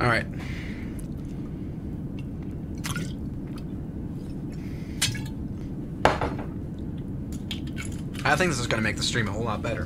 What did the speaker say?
All right. I think this is going to make the stream a whole lot better.